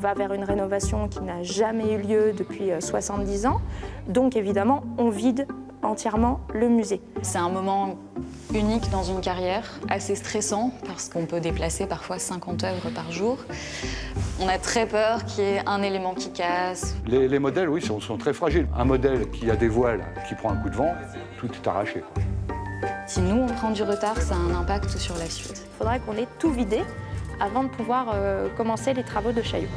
va vers une rénovation qui n'a jamais eu lieu depuis 70 ans. Donc évidemment, on vide entièrement le musée. C'est un moment unique dans une carrière, assez stressant parce qu'on peut déplacer parfois 50 œuvres par jour. On a très peur qu'il y ait un élément qui casse. Les, modèles, oui, sont, sont, très fragiles. Un modèle qui a des voiles, qui prend un coup de vent, tout est arraché. Si nous, on prend du retard, ça a un impact sur la suite. Il faudrait qu'on ait tout vidé avant de pouvoir euh, commencer les travaux de Chaillot.